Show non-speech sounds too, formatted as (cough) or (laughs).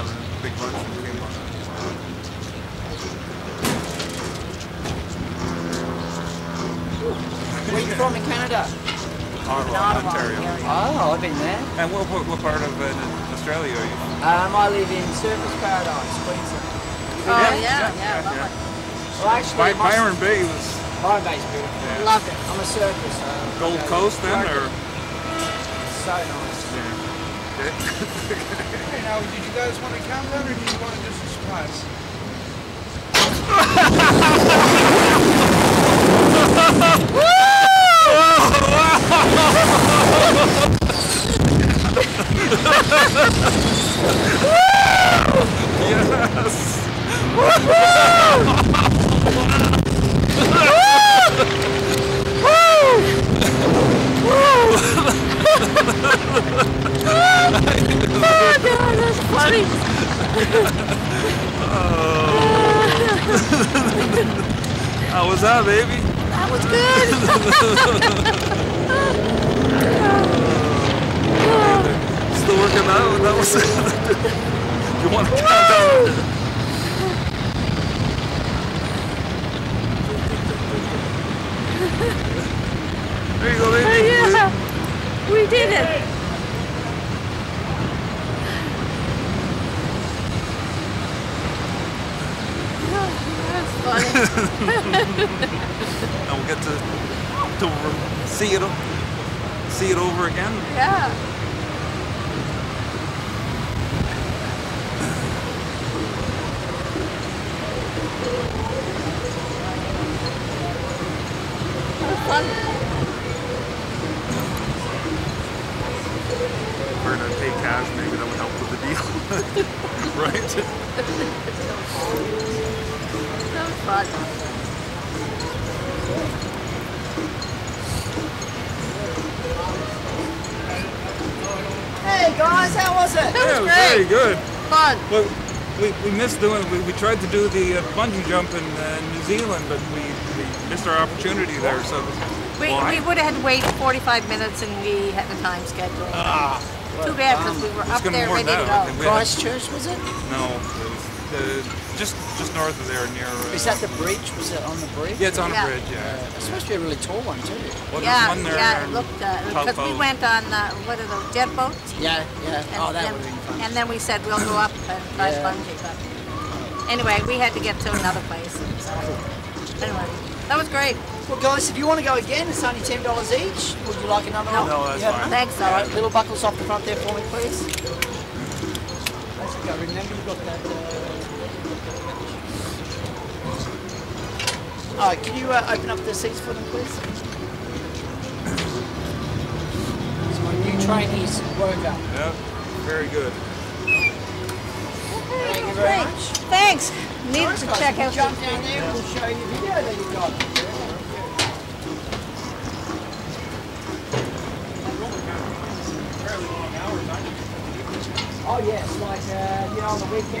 having a big lunch and came on. Where are you from in Canada? Ottawa, Ottawa, Ontario. yeah. Oh, I've been there. And what, what, what part of uh, Australia are you from? Um, I live in Surfers Paradise, Queensland. Oh, Yeah, yeah, yeah, yeah. yeah, lovely. Well, actually, By, Byron Bay was Byron Bay's beautiful. yeah. Loved it. I'm a surfer, so. Gold Coast then, work or? So nice. Yeah. Hey, now, did you guys want a countdown or did you want to just surprise? That's (laughs) funny. How was that, baby? That was good. Still working out? That was (laughs) You want to count down? There you go, baby. Oh, yeah, we did it. (laughs) And we'll get to, to see it see it over again. Yeah. Was fun. We're gonna pay cash, maybe that would help with the deal. (laughs) right? That was fun. Hey guys, how was it? That Yeah, it was was very good. Fun. Well, we, we missed doing. We, we tried to do the uh, bungee jump in uh, New Zealand, but we, we missed our opportunity there. So We, Why? we would have had to wait 45 minutes and we had the time schedule. ah, Too bad because we were It's up gonna there ready to go. think we had- Christchurch, was it? no, it was uh, just just north of there, near. Uh, Is that the bridge? Was it on the bridge? Yeah, it's on Yeah. a bridge. Yeah. It's supposed to be a really tall one too. Well, there's Yeah, one there. yeah, it looked, because we went on, uh, what are those, jet boats? Yeah, yeah. And oh, that then- would have been fun. And then we said we'll go up and try Yeah. bungee, but anyway, we had to get to another place. So anyway, that was great. Well, guys, if you want to go again, it's only ten dollars each. Would you like another No. one? No, that's Yeah. fine. Thanks, All right, little buckles off the front there for me, please. Let's go. Remember, you've got that. Uh... All right, can you uh, open up the seats for them, please? It's my new trainees worker. Yeah, very good. Thank you very Great. much. Thanks. Needed Alright, to check we'll out. Jump down there. We'll show you the video that you've got. Oh yes, like uh, you know on the weekend.